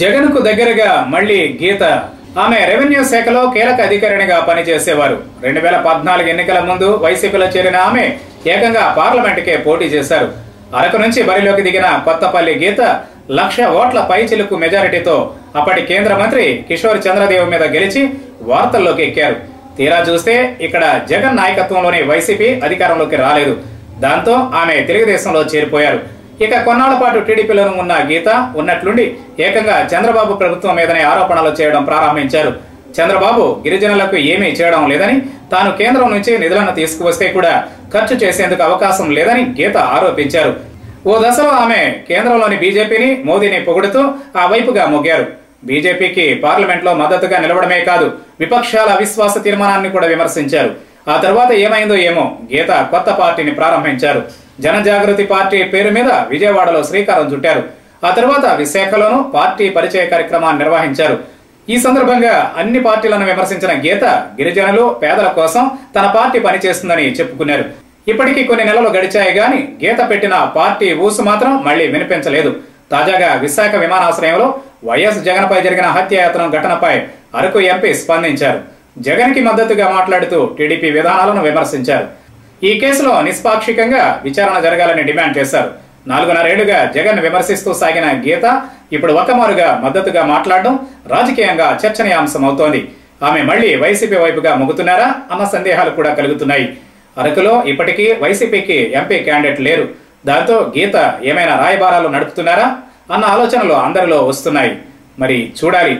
జగన్కు దగ్గరగా మళ్ళీ గీత. ఆమె రెవెన్యూ శాఖలో కీలక అధికారినిగా పనిచేసేవారు. రెండు వేల పద్నాలుగు ఎన్నికల ముందు వైసీపీలో చేరిన ఆమె ఏకంగా పార్లమెంటుకే పోటీ చేశారు. అరకు నుంచి బరిలోకి దిగిన కొత్తపల్లి గీత లక్ష ఓట్ల పైచిలుకు మెజారిటీతో అప్పటి కేంద్ర మంత్రి కిషోర్ చంద్రదేవ్ మీద గెలిచి వార్తల్లోకి ఎక్కారు. తీరా చూస్తే ఇక్కడ జగన్ నాయకత్వంలోని వైసీపీ అధికారంలోకి రాలేదు. దాంతో ఆమె తెలుగుదేశంలో చేరిపోయారు. ఇక కొన్నాళ్ళ పాటు టీడీపీలోనూ ఉన్న గీత ఉన్నట్లుండి ఏకంగా చంద్రబాబు ప్రభుత్వం మీదనే ఆరోపణలు చేయడం ప్రారంభించారు. చంద్రబాబు గిరిజనులకు ఏమీ చేయడం లేదని తాను కేంద్రం నుంచి నిధులను తీసుకువస్తే కూడా ఖర్చు చేసేందుకు అవకాశం లేదని గీత ఆరోపించారు. ఓ దశలో ఆమె కేంద్రంలోని బీజేపీని మోదీని పొగుడుతూ ఆ వైపుగా మొగ్గారు. బీజేపీకి పార్లమెంట్లో మద్దతుగా నిలవడమే కాదు విపక్షాల అవిశ్వాస తీర్మానాన్ని కూడా విమర్శించారు. ఆ తర్వాత ఏమైందో ఏమో గీత కొత్త పార్టీని ప్రారంభించారు. జనజాగృతి పార్టీ పేరు మీద విజయవాడలో శ్రీకారం చుట్టారు. ఆ తర్వాత విశాఖలోనూ పార్టీ పరిచయ కార్యక్రమాన్ని నిర్వహించారు. ఈ సందర్భంగా అన్ని పార్టీలను విమర్శించిన గీత గిరిజనులు పేదల కోసం తన పార్టీ పనిచేస్తుందని చెప్పుకున్నారు. ఇప్పటికీ కొన్ని నెలలు గడిచాయి గాని గీత పెట్టిన పార్టీ ఊసు మాత్రం మళ్ళీ వినిపించలేదు. తాజాగా విశాఖ విమానాశ్రయంలో వైఎస్ జగన్పై జరిగిన హత్యాయత్నం ఘటనపై అరకు ఎంపీ స్పందించారు. జగన్కి మద్దతుగా మాట్లాడుతూ టీడీపీ విధానాలను విమర్శించారు. ఈ కేసులో నిష్పాక్షికంగా విచారణ జరగాలని డిమాండ్ చేశారు. నాలుగున్నరేళ్ళుగా జగన్ విమర్శిస్తూ సాగిన గీత ఇప్పుడు ఒక్కమారుగా మద్దతుగా మాట్లాడడం రాజకీయంగా చర్చనీయాంశం అవుతోంది ఆమె మళ్ళీ వైసీపీ వైపుగా మొగుతున్నారా అన్న సందేహాలు కూడా కలుగుతున్నాయి. అరకులో ఇప్పటికీ వైసీపీకి ఎంపీ క్యాండిడేట్ లేరు. దాంతో గీత ఏమైనా రాయబారాలు నడుపుతున్నారా అన్న ఆలోచనలు అందరిలో వస్తున్నాయి. మరి చూడాలి.